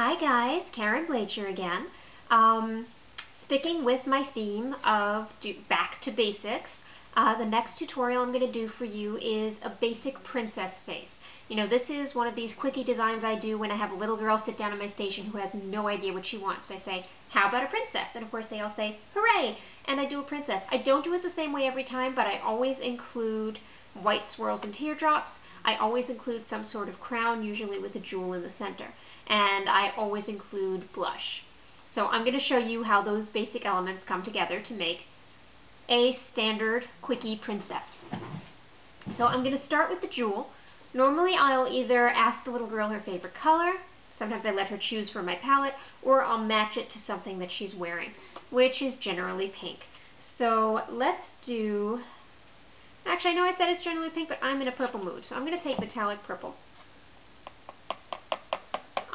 Hi guys, Karen Blacher again. Um, sticking with my theme of back to basics, uh, the next tutorial I'm going to do for you is a basic princess face. You know, this is one of these quickie designs I do when I have a little girl sit down at my station who has no idea what she wants. I say, how about a princess? And of course they all say, hooray! And I do a princess. I don't do it the same way every time, but I always include white swirls and teardrops. I always include some sort of crown, usually with a jewel in the center. And I always include blush. So I'm going to show you how those basic elements come together to make a standard quickie princess. So I'm going to start with the jewel. Normally I'll either ask the little girl her favorite color, sometimes I let her choose from my palette, or I'll match it to something that she's wearing, which is generally pink. So let's do Actually, I know I said it's generally pink, but I'm in a purple mood. So I'm going to take metallic purple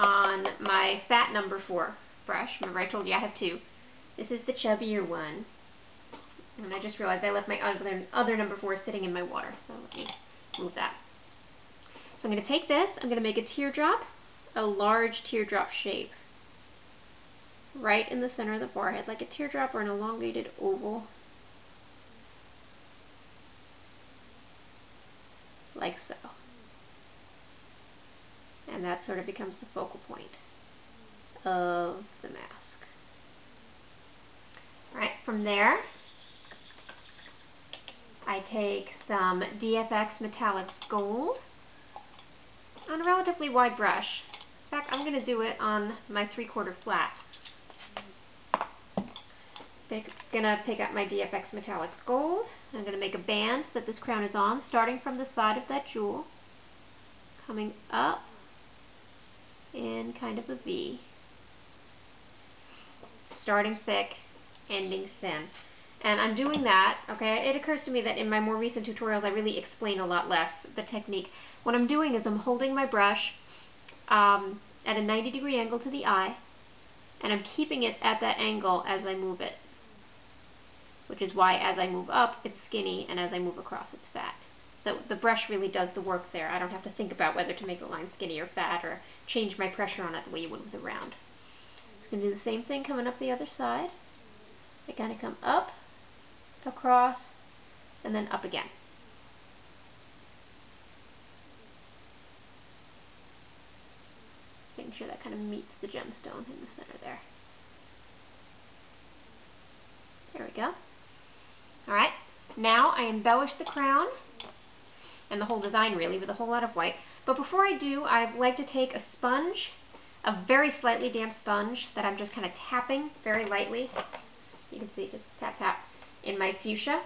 on my fat number four brush. Remember I told you I have two. This is the chubbier one. And I just realized I left my other, other number four sitting in my water. So let me move that. So I'm going to take this, I'm going to make a teardrop, a large teardrop shape right in the center of the forehead, like a teardrop or an elongated oval like so. And that sort of becomes the focal point of the mask. All right, from there, I take some DFX Metallics Gold on a relatively wide brush. In fact, I'm going to do it on my three-quarter flat. I'm going to pick up my DFX Metallics Gold. I'm going to make a band that this crown is on, starting from the side of that jewel, coming up in kind of a V. Starting thick, ending thin. And I'm doing that, okay, it occurs to me that in my more recent tutorials I really explain a lot less the technique. What I'm doing is I'm holding my brush um, at a 90 degree angle to the eye, and I'm keeping it at that angle as I move it which is why as I move up, it's skinny, and as I move across, it's fat. So the brush really does the work there. I don't have to think about whether to make the line skinny or fat or change my pressure on it the way you would with a round. I'm going to do the same thing coming up the other side. I kind of come up, across, and then up again. Just making sure that kind of meets the gemstone in the center there. There we go. All right, now I embellish the crown and the whole design really with a whole lot of white. But before I do, I'd like to take a sponge, a very slightly damp sponge that I'm just kind of tapping very lightly. You can see, just tap tap in my fuchsia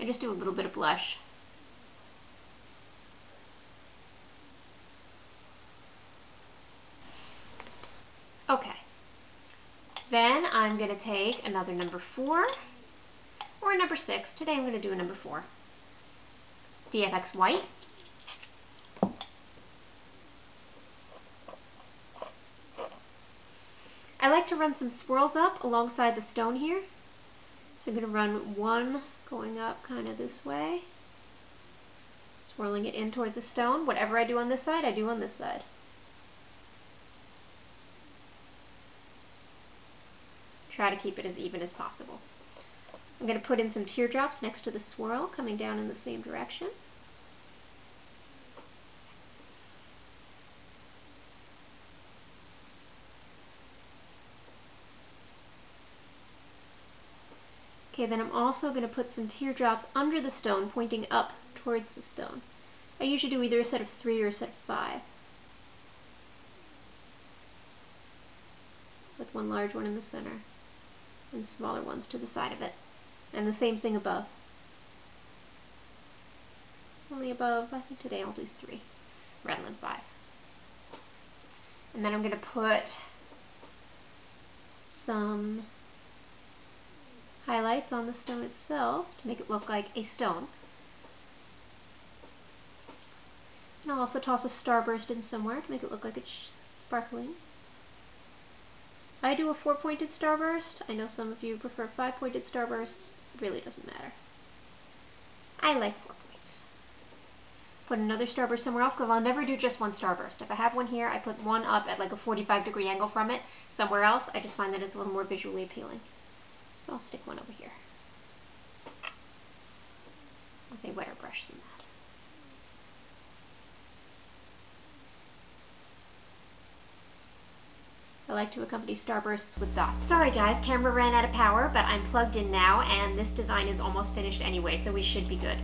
and just do a little bit of blush. Okay. Then I'm going to take another number four or number six. Today I'm going to do a number four. DFX white. I like to run some swirls up alongside the stone here. So I'm going to run one going up kind of this way, swirling it in towards the stone. Whatever I do on this side, I do on this side. Try to keep it as even as possible. I'm going to put in some teardrops next to the swirl coming down in the same direction. Okay, then I'm also going to put some teardrops under the stone pointing up towards the stone. I usually do either a set of three or a set of five. With one large one in the center and smaller ones to the side of it. And the same thing above. Only above, I think today I'll do three than five. And then I'm going to put some highlights on the stone itself to make it look like a stone. And I'll also toss a starburst in somewhere to make it look like it's sparkling. I do a four-pointed starburst. I know some of you prefer five-pointed starbursts. Really doesn't matter. I like four points. put another starburst somewhere else because I'll never do just one starburst. If I have one here, I put one up at like a 45 degree angle from it. Somewhere else, I just find that it's a little more visually appealing. So I'll stick one over here. With a wetter brush than that. I like to accompany starbursts with dots. Sorry guys, camera ran out of power, but I'm plugged in now and this design is almost finished anyway, so we should be good.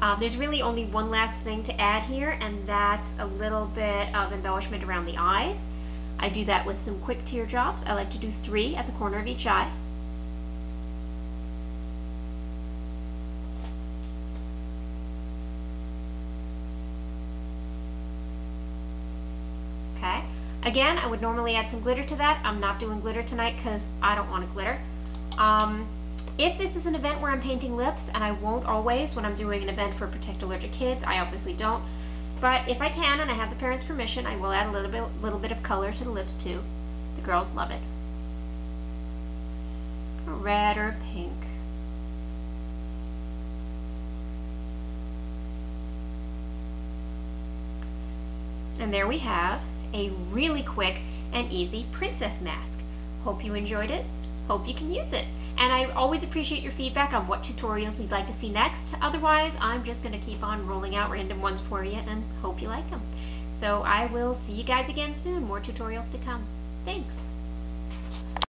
Um, there's really only one last thing to add here, and that's a little bit of embellishment around the eyes. I do that with some quick teardrops. I like to do three at the corner of each eye. Okay. Again, I would normally add some glitter to that. I'm not doing glitter tonight because I don't want to glitter. Um, if this is an event where I'm painting lips, and I won't always when I'm doing an event for Protect Allergic Kids, I obviously don't, but if I can and I have the parents' permission, I will add a little bit, little bit of color to the lips too. The girls love it. red or pink. And there we have a really quick and easy princess mask. Hope you enjoyed it. Hope you can use it. And I always appreciate your feedback on what tutorials you'd like to see next. Otherwise, I'm just going to keep on rolling out random ones for you and hope you like them. So I will see you guys again soon. More tutorials to come. Thanks.